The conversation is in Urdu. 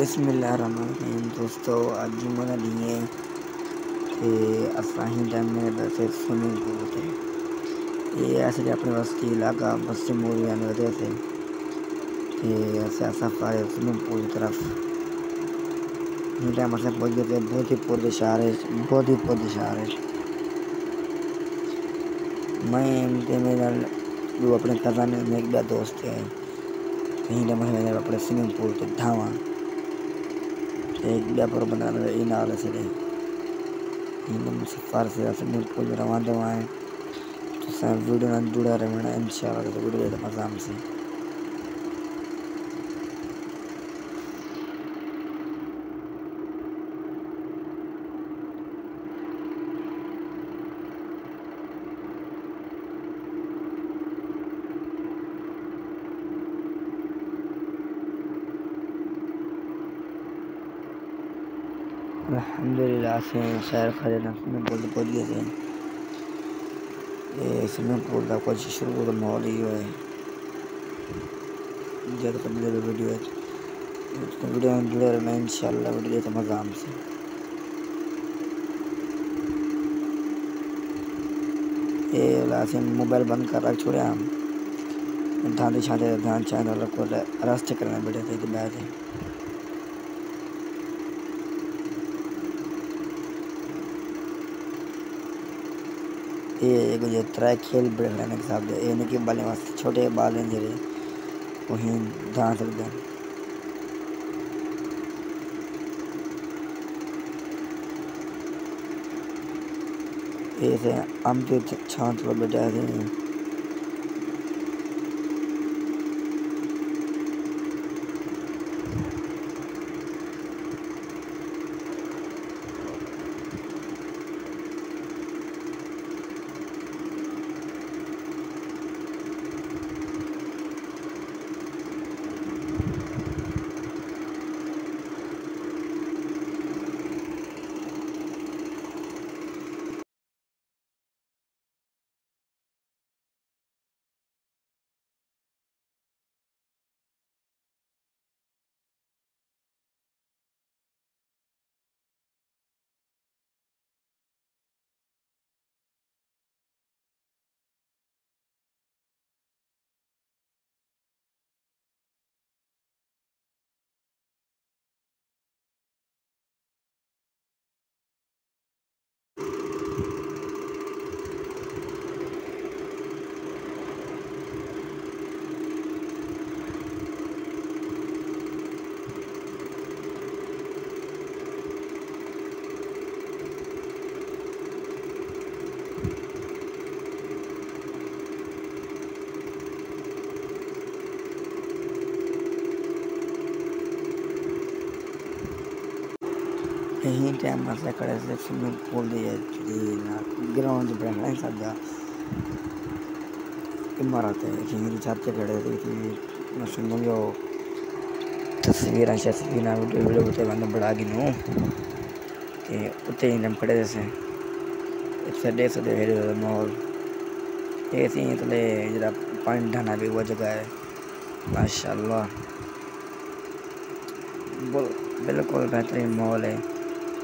بسم اللہ الرحمن الرحیم دوستو، آج جمعہ کا دن ہے کہ اساہی ٹائم میں ویسے سوئمنگ پول تھے یہ ایسے جو اپنے واسطے علاقہ بس موڑ آنے وجہ سے کہ ایسے سفر ہے سوئمنگ پول کی طرف۔ یہ ٹائم ایسے پہنچ گئے تھے، بہت ہی پودے شہر ہے، بہت ہی پودے شہر ہے۔ میں میرا جو اپنے کزن میں ایک بیا دوست ہے کہیں ٹائم میں اپنے سوئمنگ پول تے دھاواں پر بندہ یہ نال سے دے۔ یہ سفر سے سوئمنگ پول میں روان دوا ہے۔ تو سر ویڈیو نہ جڑا رہنا انشاءاللہ۔ تو ویڈیو دے مزام سے۔ الحمدللہ، سے خیر خیر میں بول بولیے تھے یہ سوئمنگ پول کا کچھ شروع کا ماحول ہی ہوئے۔ جب تک ویڈیو ہے ویڈیو میں جڑے رہنا، انشاءاللہ ویڈیو تو مزہ ہم سے۔ یہ لازم موبائل بند کر رکھ، چھوڑے ہم۔ دھان دے چھاتے دھان چاہتے رکھو راستے کرنے بیٹھے تھے بیٹھے۔ یہ جو ترائے کھیل بڑے رہنے کے ساتھ، یہ نہیں کہ بالیں واسطے چھوٹے بال ہیں جرے وہیں دھان سکتے ہیں۔ یہ سے ہم جو چھانت پر بیٹھے ہیں یہیں ٹائم مسئلہ کڑے سے سوئمنگ پول دے گراؤنڈ پہ رہنا سب جا عمارت ہے یہیں چھاتے کھڑے تھے کہ سوئمنگ جو تصویریں تصویریں ویڈیو ویڈیو بتے بندہ بڑا گنوں کہ اتنے ہی کھڑے سے اتنے ڈے سے دے ماحول یہ سی اتنے جرا پانی ڈھانا بھی وہ جگہ ہے ماشاءاللہ بالکل بہترین ماحول ہے